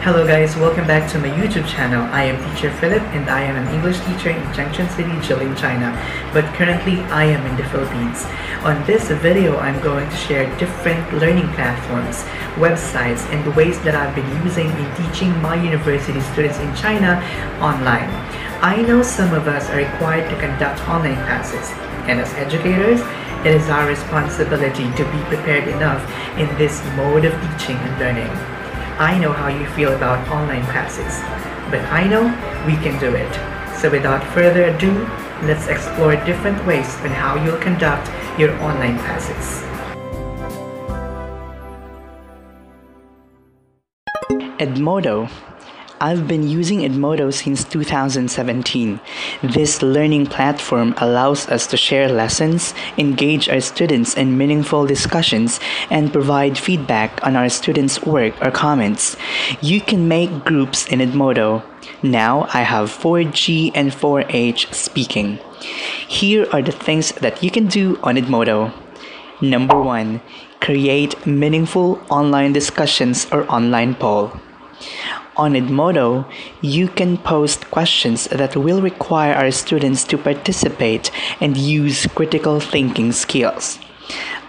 Hello guys, welcome back to my YouTube channel. I am teacher Philip and I am an English teacher in Changchun City, Jilin, China. But currently I am in the Philippines. On this video, I'm going to share different learning platforms, websites, and the ways that I've been using in teaching my university students in China online. I know some of us are required to conduct online classes, and as educators, it is our responsibility to be prepared enough in this mode of teaching and learning. I know how you feel about online classes, but I know we can do it. So without further ado, let's explore different ways on how you'll conduct your online classes. Edmodo. I've been using Edmodo since 2017. This learning platform allows us to share lessons, engage our students in meaningful discussions, and provide feedback on our students' work or comments. You can make groups in Edmodo. Now I have 4G and 4H speaking. Here are the things that you can do on Edmodo. Number 1. Create meaningful online discussions or online poll. On Edmodo, you can post questions that will require our students to participate and use critical thinking skills.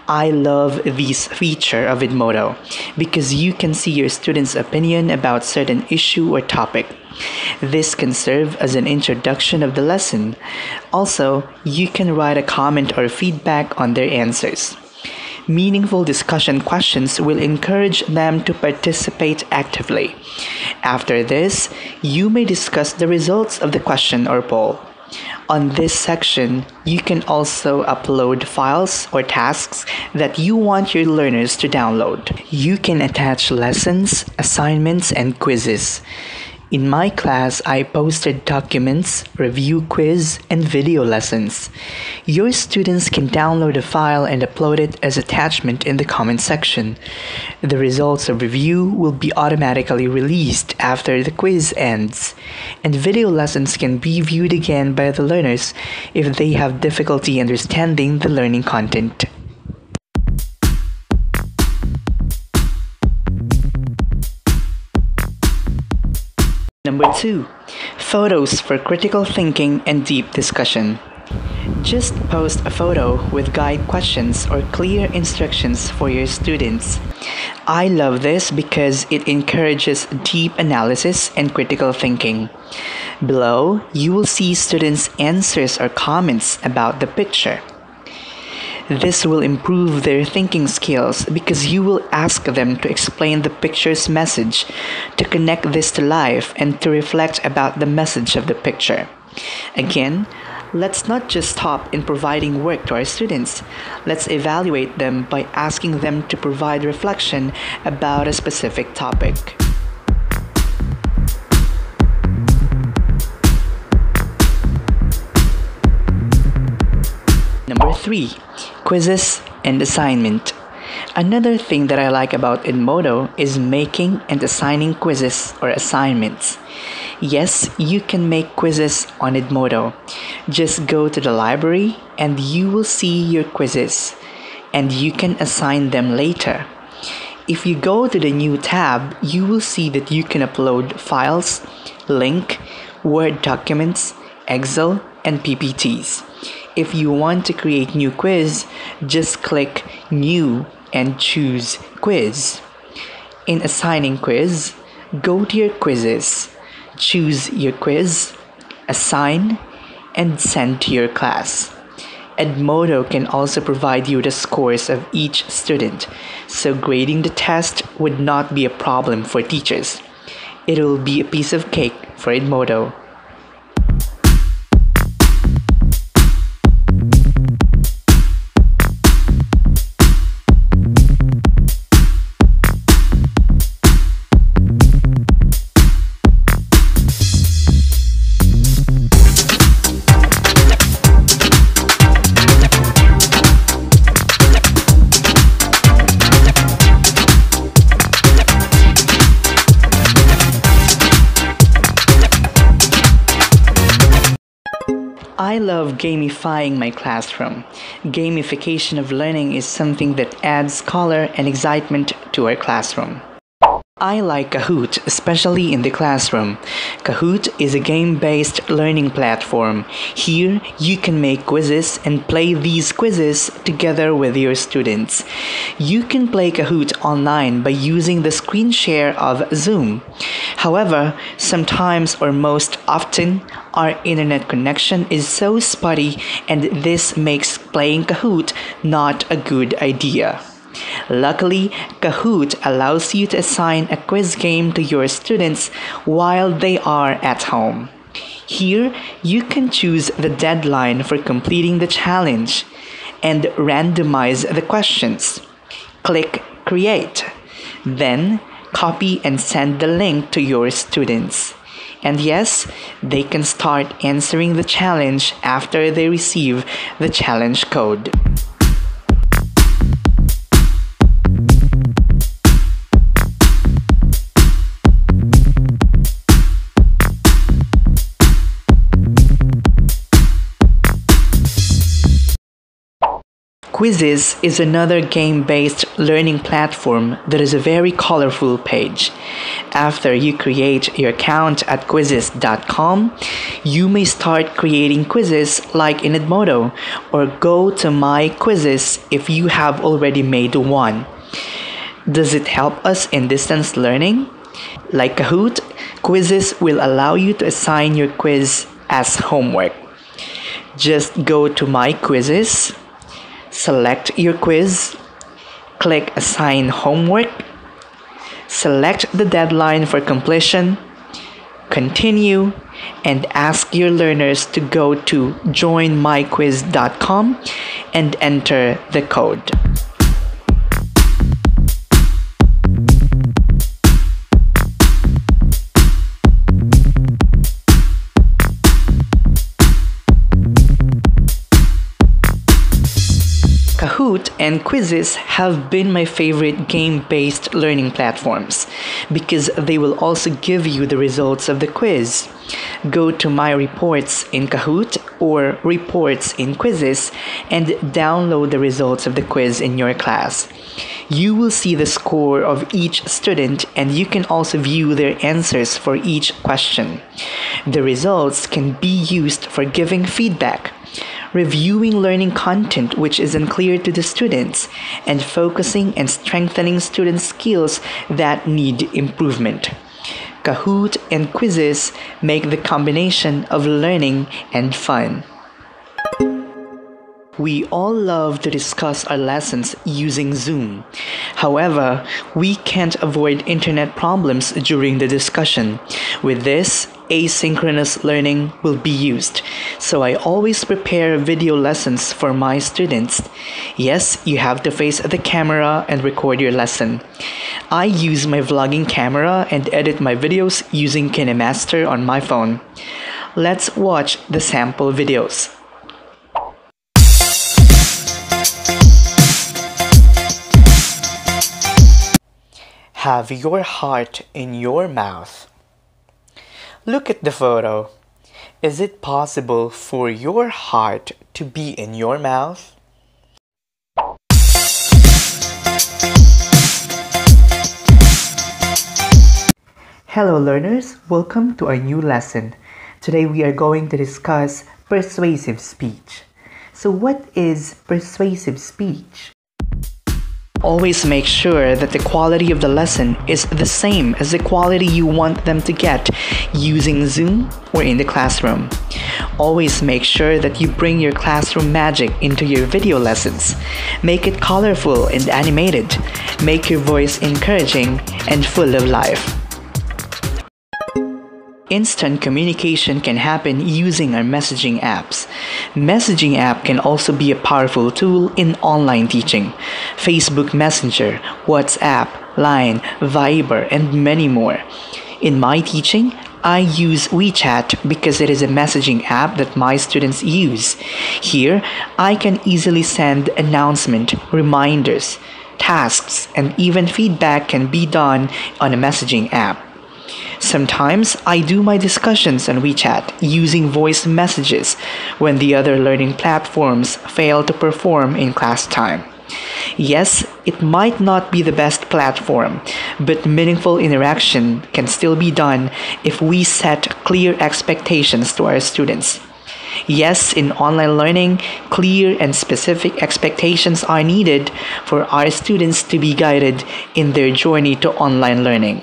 I love this feature of Edmodo because you can see your students' opinion about certain issue or topic. This can serve as an introduction of the lesson. Also, you can write a comment or feedback on their answers. Meaningful discussion questions will encourage them to participate actively. After this, you may discuss the results of the question or poll. On this section, you can also upload files or tasks that you want your learners to download. You can attach lessons, assignments, and quizzes. In my class, I posted documents, review quiz, and video lessons. Your students can download a file and upload it as attachment in the comment section. The results of review will be automatically released after the quiz ends, and video lessons can be viewed again by the learners if they have difficulty understanding the learning content. Number two, photos for critical thinking and deep discussion. Just post a photo with guide questions or clear instructions for your students. I love this because it encourages deep analysis and critical thinking. Below, you will see students' answers or comments about the picture. This will improve their thinking skills because you will ask them to explain the picture's message, to connect this to life, and to reflect about the message of the picture. Again, let's not just stop in providing work to our students. Let's evaluate them by asking them to provide reflection about a specific topic. Number three, quizzes and assignment. Another thing that I like about Edmodo is making and assigning quizzes or assignments. Yes, you can make quizzes on Edmodo. Just go to the library and you will see your quizzes and you can assign them later. If you go to the new tab, you will see that you can upload files, link, Word documents, Excel, and PPTs. If you want to create new quiz, just click new and choose quiz. In assigning quiz, go to your quizzes, choose your quiz, assign, and send to your class. Edmodo can also provide you the scores of each student, so grading the test would not be a problem for teachers. It will be a piece of cake for Edmodo. I love gamifying my classroom. Gamification of learning is something that adds color and excitement to our classroom. I like Kahoot, especially in the classroom. Kahoot is a game based learning platform. Here, you can make quizzes and play these quizzes together with your students. You can play Kahoot online by using the screen share of Zoom. However, sometimes or most often, our internet connection is so spotty, and this makes playing Kahoot not a good idea. Luckily, Kahoot allows you to assign a quiz game to your students while they are at home. Here, you can choose the deadline for completing the challenge and randomize the questions. Click Create. Then, copy and send the link to your students. And yes, they can start answering the challenge after they receive the challenge code. Quizizz is another game based learning platform that is a very colorful page. After you create your account at quizizz.com, you may start creating quizzes like in Edmodo or go to My Quizzes if you have already made one. Does it help us in distance learning? Like Kahoot, Quizizz will allow you to assign your quiz as homework. Just go to My Quizzes Select your quiz, click Assign Homework, select the deadline for completion, continue, and ask your learners to go to joinmyquiz.com and enter the code. And Quizizz have been my favorite game based learning platforms because they will also give you the results of the quiz. Go to My Reports in Kahoot or Reports in Quizizz and download the results of the quiz in your class. You will see the score of each student and you can also view their answers for each question. The results can be used for giving feedback reviewing learning content which is unclear to the students, and focusing and strengthening student skills that need improvement. Kahoot and Quizizz make the combination of learning and fun. We all love to discuss our lessons using Zoom. However, we can't avoid internet problems during the discussion. With this, asynchronous learning will be used. So I always prepare video lessons for my students. Yes, you have to face the camera and record your lesson. I use my vlogging camera and edit my videos using KineMaster on my phone. Let's watch the sample videos. Have your heart in your mouth. Look at the photo. Is it possible for your heart to be in your mouth? Hello learners, welcome to our new lesson. Today we are going to discuss persuasive speech. So what is persuasive speech? Always make sure that the quality of the lesson is the same as the quality you want them to get using Zoom or in the classroom. Always make sure that you bring your classroom magic into your video lessons. Make it colorful and animated. Make your voice encouraging and full of life. Instant communication can happen using our messaging apps. Messaging app can also be a powerful tool in online teaching. Facebook Messenger, WhatsApp, Line, Viber, and many more. In my teaching, I use WeChat because it is a messaging app that my students use. Here, I can easily send announcement, reminders, tasks, and even feedback can be done on a messaging app. Sometimes I do my discussions on WeChat using voice messages when the other learning platforms fail to perform in class time. Yes, it might not be the best platform, but meaningful interaction can still be done if we set clear expectations to our students. Yes, in online learning, clear and specific expectations are needed for our students to be guided in their journey to online learning.